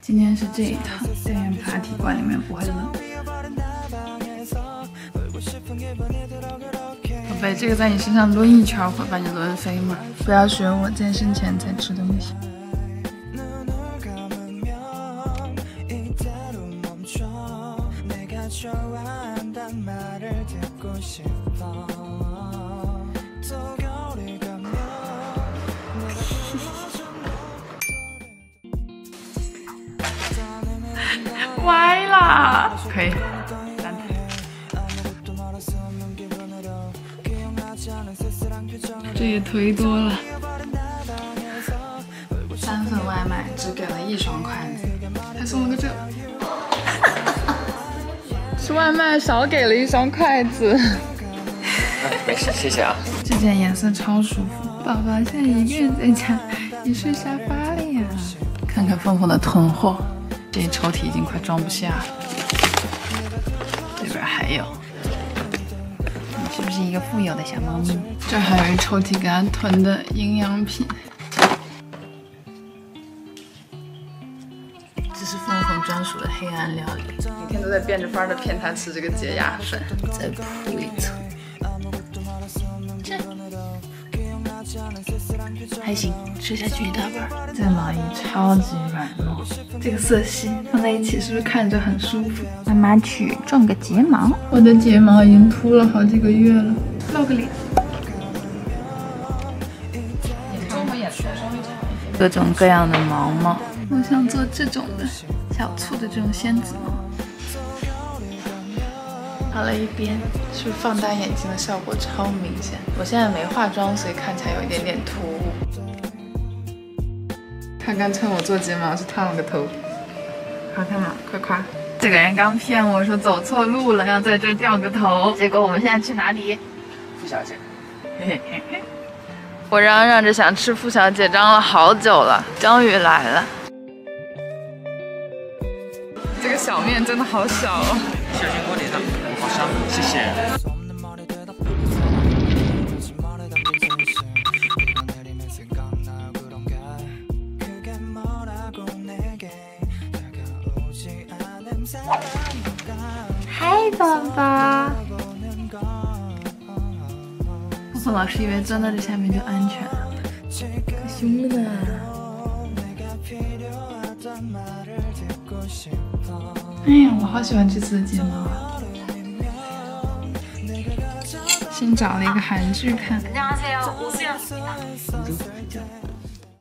今天是这一趟，电影 party 馆里面不会冷。宝贝，这个在你身上抡一圈会把你抡飞吗？不要学我健身前才吃东西。歪啦，可以，这也忒多了。三份外卖只给了一双筷子，还送了个这。吃外卖少给了一双筷子。没事，谢谢啊。这件颜色超舒服，宝宝现在一个人在家，你睡沙发了呀。看看凤凤的囤货。这些抽屉已经快装不下了，这边还有。你是不是一个富有的小猫咪？这还有一抽屉给它囤的营养品。这是凤凤专属的黑暗料理，每天都在变着法的骗它吃这个解压粉。再铺一层。还行，吃下去一大半。这毛衣超级软糯，这个色系放在一起是不是看着很舒服？妈妈去种个睫毛，我的睫毛已经秃了好几个月了，露个脸。各种各样的毛毛，我想做这种的小簇的这种仙子毛。好了一边，是不是放大眼睛的效果超明显？我现在没化妆，所以看起来有一点点突兀。他刚趁我做睫毛去烫了个头，好看吗？快夸！这个人刚骗我说走错路了，要在这掉个头，结果我们现在去哪里？付小姐。嘿嘿嘿嘿我嚷嚷着想吃付小姐，嚷了好久了，终于来了。这个小面真的好小哦。小心锅里的。好香，谢谢。嗨，宝宝。凤凤老师以为钻到这下面就安全了，可凶了呢。哎呀，我好喜欢这次的睫毛啊！新找了一个韩剧看。